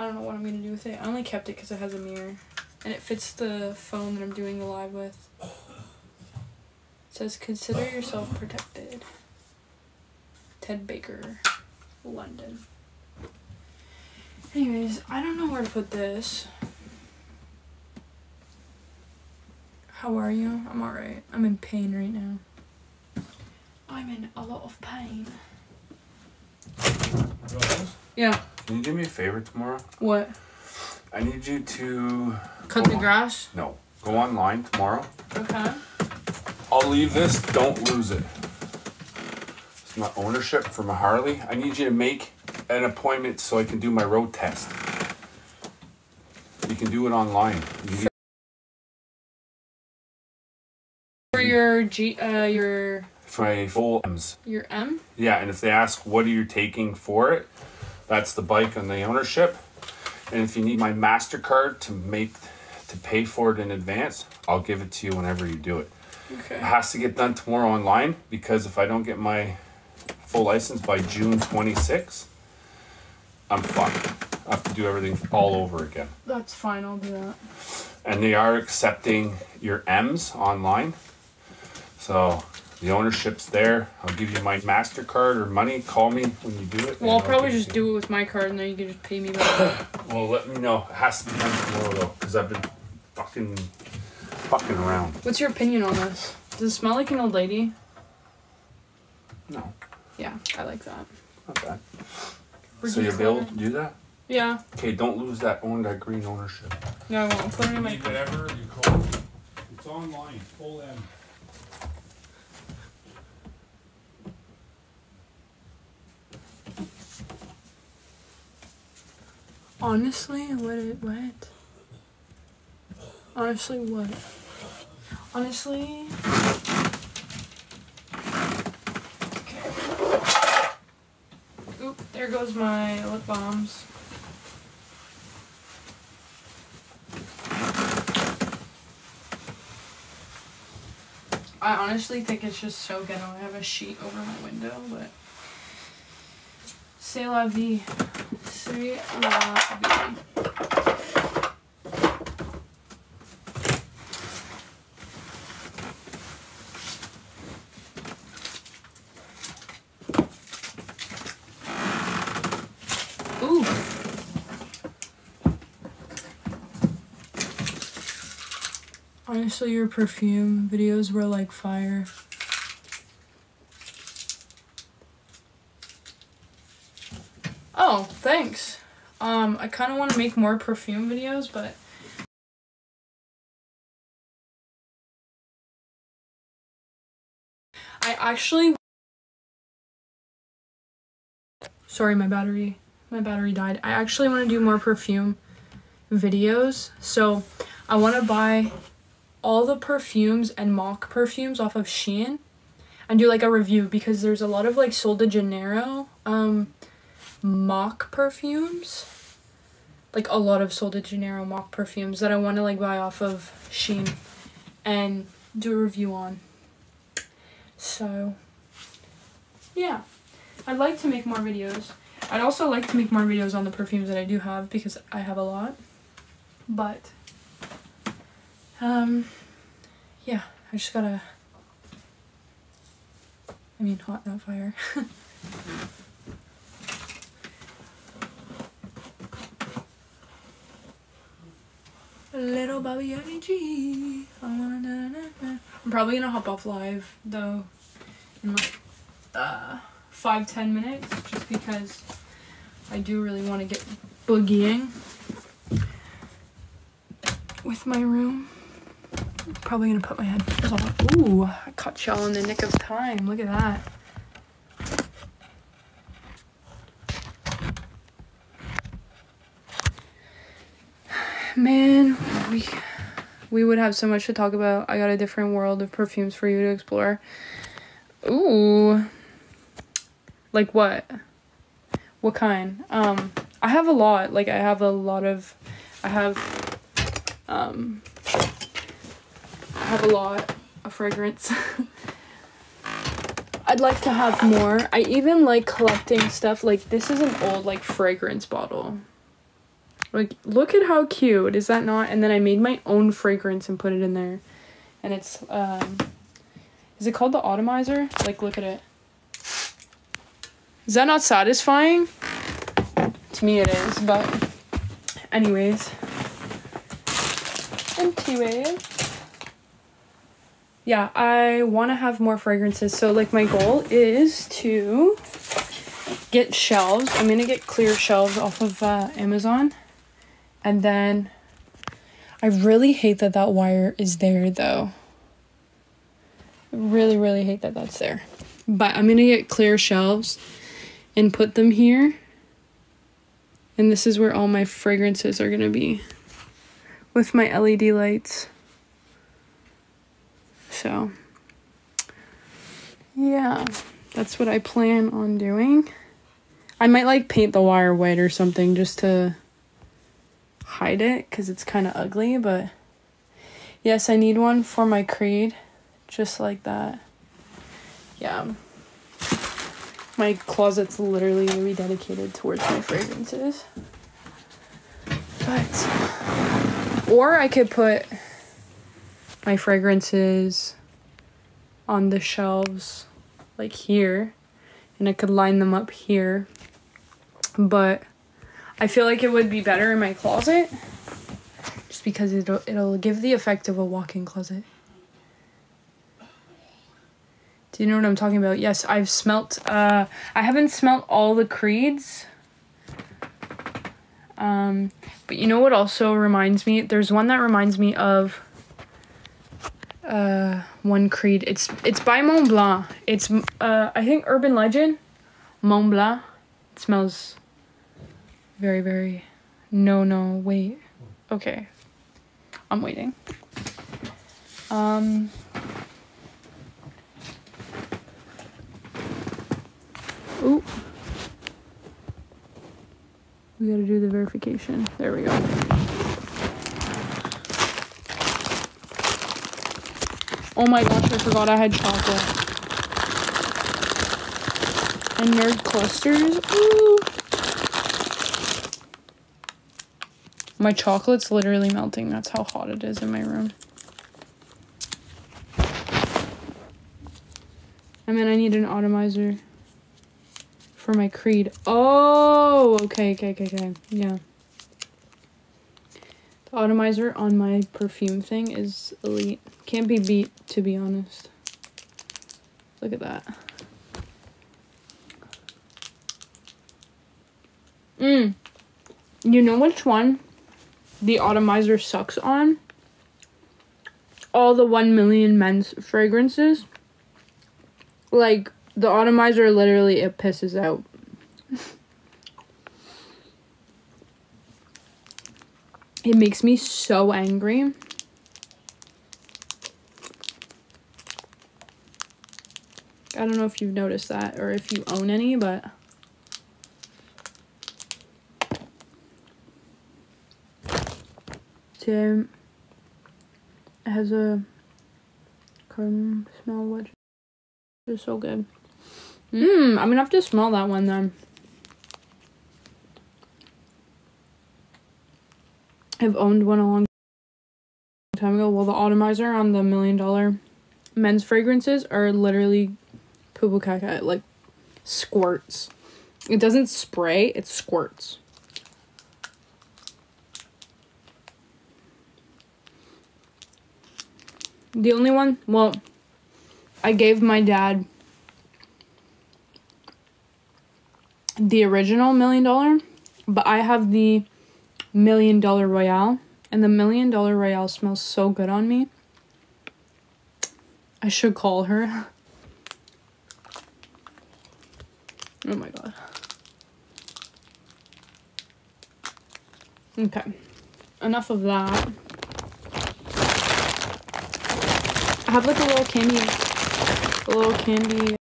I don't know what I'm gonna do with it. I only kept it because it has a mirror, and it fits the phone that I'm doing the live with. It says, "Consider yourself protected." Ted Baker, London. Anyways, I don't know where to put this. How are you? I'm alright. I'm in pain right now. I'm in a lot of pain. Yeah. Can you do me a favor tomorrow? What? I need you to Cut the on. grass? no go online tomorrow. Okay. I'll leave this. Don't lose it. It's my ownership for my Harley. I need you to make an appointment so I can do my road test. You can do it online. You For your G, uh, your for my full M's. your M. Yeah, and if they ask what are you taking for it, that's the bike and the ownership. And if you need my Mastercard to make to pay for it in advance, I'll give it to you whenever you do it. Okay. It has to get done tomorrow online because if I don't get my full license by June 26th, I'm fucked. I have to do everything all over again. That's fine. I'll do that. And they are accepting your M's online. So the ownership's there. I'll give you my MasterCard or money. Call me when you do it. Well, I'll probably just you- do it with my card, and then you can just pay me back. Well, let me know. It has to be done tomorrow though, because I've been fucking fucking around. What's your opinion on this? Does it smell like an old lady? No, Yeah, I like that. not bad. Where'd so you you'll be able to do that? Yeah. Okay, don't lose that own that green ownership. No, I won't. Put it in my. whatever you call it. It's online, full M. Honestly, what? Honestly, what? Honestly. Okay. Oop! There goes my lip balms. I honestly think it's just so ghetto. I have a sheet over my window, but c'est la vie. C'est la vie. Ooh. Honestly, your perfume videos were like fire. Oh, thanks. Um, I kind of want to make more perfume videos, but I actually Sorry, my battery my battery died. I actually want to do more perfume videos. So, I want to buy all the perfumes and mock perfumes off of Shein and do like a review because there's a lot of like Sol de Janeiro um mock perfumes. Like a lot of Sol de Janeiro mock perfumes that I want to like buy off of Shein and do a review on. So, yeah. I'd like to make more videos. I'd also like to make more videos on the perfumes that I do have because I have a lot. But um yeah, I just gotta I mean hot not fire. Little Bobby energy. I'm probably gonna hop off live though in like uh five ten minutes just because I do really want to get boogieing with my room. Probably gonna put my headphones on. Ooh, I caught y'all in the nick of time. Look at that. Man, we we would have so much to talk about. I got a different world of perfumes for you to explore. Ooh. Like what? What kind? Um I have a lot. Like I have a lot of I have um I have a lot of fragrance. I'd like to have more. I even like collecting stuff like this is an old like fragrance bottle. Like, look at how cute. Is that not? And then I made my own fragrance and put it in there. And it's, um, is it called the Atomizer? Like, look at it. Is that not satisfying? To me, it is, but, anyways. Anyways. Yeah, I want to have more fragrances. So, like, my goal is to get shelves. I'm gonna get clear shelves off of uh, Amazon and then I really hate that that wire is there though. Really, really hate that that's there. But I'm gonna get clear shelves and put them here. And this is where all my fragrances are gonna be with my LED lights. So, yeah, that's what I plan on doing. I might like paint the wire white or something just to hide it because it's kind of ugly, but yes, I need one for my creed, just like that. Yeah. My closet's literally gonna be dedicated towards my fragrances. But, or I could put my fragrances on the shelves like here and I could line them up here. But I feel like it would be better in my closet just because it'll, it'll give the effect of a walk-in closet. Do you know what I'm talking about? Yes, I've smelt, uh, I haven't smelt all the creeds. Um, but you know what also reminds me? There's one that reminds me of uh, one creed. It's it's by Mont Blanc. It's uh, I think Urban Legend, Mont Blanc. It smells very, very. No, no, wait. Okay. I'm waiting. Um. Ooh. We gotta do the verification. There we go. Oh my gosh, I forgot I had chocolate. And nerd clusters. Ooh. My chocolate's literally melting. That's how hot it is in my room. And then I need an atomizer for my creed. Oh, okay, okay, okay, okay. Yeah. The atomizer on my perfume thing is elite. Can't be beat, to be honest. Look at that. Mmm. You know which one the atomizer sucks on all the 1 million men's fragrances. Like the atomizer literally it pisses out. It makes me so angry. I don't know if you've noticed that or if you own any, but Tim has a cardamom smell which is so good. Mmm, I'm gonna have to smell that one then. I've owned one a long time ago. Well, the atomizer on the million dollar men's fragrances are literally poo poo caca, like squirts. It doesn't spray, it squirts. The only one, well, I gave my dad the original million dollar, but I have the million dollar royale, and the million dollar royale smells so good on me. I should call her. Oh my god. Okay. Enough of that. I have like a little candy, a little candy